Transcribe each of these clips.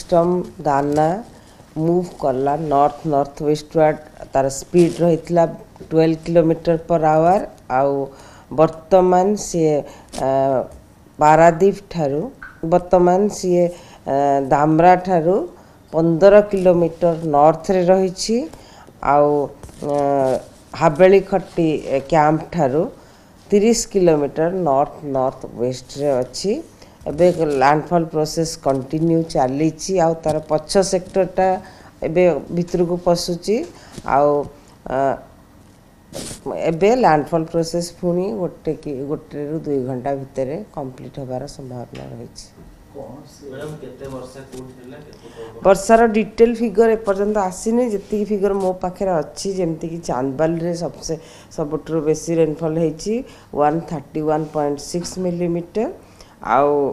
stump ଦାନା move କଲା north north westward ତା'ର speed ରହିଥିଲା ଟୁଏଲ୍ଭ କିଲୋମିଟର ପର୍ ଆୱାର ଆଉ ବର୍ତ୍ତମାନ ସିଏ ପାରାଦ୍ୱୀପ ଠାରୁ ବର୍ତ୍ତମାନ ସିଏ ଦାମରା ଠାରୁ ପନ୍ଦର କିଲୋମିଟର ନର୍ଥରେ ରହିଛି ଆଉ ହାବେଳି ଖଟି କ୍ୟାମ୍ପ ଠାରୁ ତିରିଶ କିଲୋମିଟର ନର୍ଥ ନର୍ଥ ୱେଷ୍ଟରେ ଅଛି ଏବେ ଲ୍ୟାଣ୍ଡଫଲ୍ ପ୍ରୋସେସ୍ କଣ୍ଟିନ୍ୟୁ ଚାଲିଛି ଆଉ ତା'ର ପଛ ସେକ୍ଟରଟା ଏବେ ଭିତରକୁ ପଶୁଛି ଆଉ ଏବେ ଲ୍ୟାଣ୍ଡଫଲ୍ ପ୍ରୋସେସ୍ ପୁଣି ଗୋଟେ କି ଗୋଟେରୁ ଦୁଇ ଘଣ୍ଟା ଭିତରେ କମ୍ପ୍ଲିଟ୍ ହେବାର ସମ୍ଭାବନା ରହିଛି ବର୍ଷାର ଡିଟେଲ୍ ଫିଗର ଏପର୍ଯ୍ୟନ୍ତ ଆସିନି ଯେତିକି ଫିଗର ମୋ ପାଖରେ ଅଛି ଯେମିତିକି ଚାନ୍ଦବାଲିରେ ସବୁଠୁ ବେଶୀ ରେନ୍ଫଲ୍ ହେଇଛି one thirty one point six millimetre ଆଉ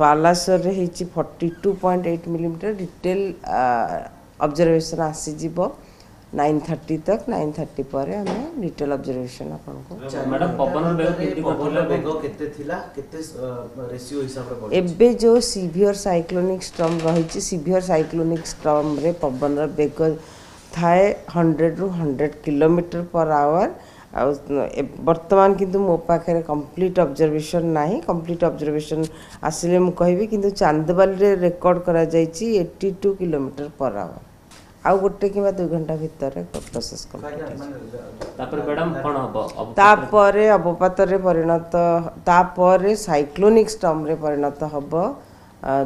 ବାଲାସୋରରେ ହେଇଛି forty two point eight millimetre detail observation ଆସିଯିବ ନାଇନ୍ ଥାର୍ଟି ତକ୍ ନାଇନ୍ ଥାର୍ଟି ପରେ ଆମେ ଡିଟେଲ୍ ଅବଜର୍ଭେସନ୍ ଆପଣଙ୍କୁ ଏବେ ଯେଉଁ ସିଭିଅର୍ ସାଇକ୍ଲୋନିକ୍ ଷ୍ଟମ୍ ରହିଛି ସିଭିଅର୍ ସାଇକ୍ଲୋନିକ୍ ଷ୍ଟମ୍ରେ ପବନର ବେଗ ଥାଏ ହଣ୍ଡ୍ରେଡ଼ରୁ ହଣ୍ଡ୍ରେଡ଼ କିଲୋମିଟର ପର୍ ଆୱାର ଆଉ ବର୍ତ୍ତମାନ କିନ୍ତୁ ମୋ ପାଖରେ କମ୍ପ୍ଲିଟ୍ ଅବଜର୍ଭେସନ୍ ନାହିଁ କମ୍ପ୍ଲିଟ୍ ଅବଜର୍ଭେସନ୍ ଆସିଲେ ମୁଁ କହିବି କିନ୍ତୁ ଚାନ୍ଦବାଲିରେ ରେକର୍ଡ଼ କରାଯାଇଛି eighty two kilometre per hour ଆଉ ଗୋଟେ କିମ୍ବା ଦୁଇ ଘଣ୍ଟା ଭିତରେ ପ୍ରୋସେସ୍ କମ୍ପ୍ଲିଟ୍ ତାପରେ ଅବପାତରେ ପରିଣତ ତାପରେ ସାଇକ୍ଲୋନିକ୍ ଷ୍ଟମ୍ରେ ପରିଣତ ହେବ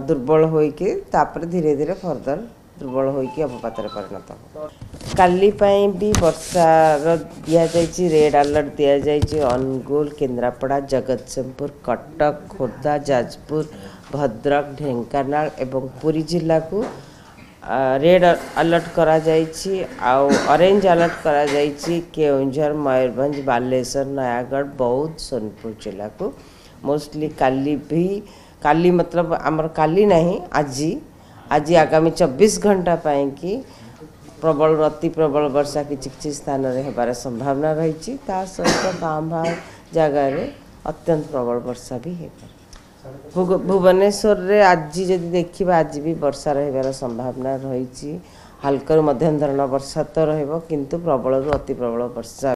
ଦୁର୍ବଳ ହୋଇକି ତାପରେ ଧୀରେ ଧୀରେ ଫର୍ଦର दुर्बल होकर अवपात पिणत हो कालीपाई भी बर्षार दि जाड आलर्ट दि अनुगुल केन्द्रापड़ा जगत सिंहपुर कटक खोर्धा जाजपुर भद्रक ढेकाना एवं पूरी जिला को रेड अलर्ट करा करा ऑरेंज अलर्ट करूर मयूरभ बालेश्वर नयागढ़ बौद्ध सोनपुर जिला को मोस्टली काली भी काली मतलब आमर काली नहीं आज ଆଜି ଆଗାମୀ ଚବିଶ ଘଣ୍ଟା ପାଇଁକି ପ୍ରବଳରୁ ଅତି ପ୍ରବଳ ବର୍ଷା କିଛି କିଛି ସ୍ଥାନରେ ହେବାର ସମ୍ଭାବନା ରହିଛି ତା ସହିତ ବାଁ ବାଁ ଜାଗାରେ ଅତ୍ୟନ୍ତ ପ୍ରବଳ ବର୍ଷା ବି ହେଇପାରେ ଭୁବନେଶ୍ୱରରେ ଆଜି ଯଦି ଦେଖିବା ଆଜି ବି ବର୍ଷା ରହିବାର ସମ୍ଭାବନା ରହିଛି ହାଲକାରୁ ମଧ୍ୟମ ଧରଣର ବର୍ଷା ତ ରହିବ କିନ୍ତୁ ପ୍ରବଳରୁ ଅତି ପ୍ରବଳ ବର୍ଷା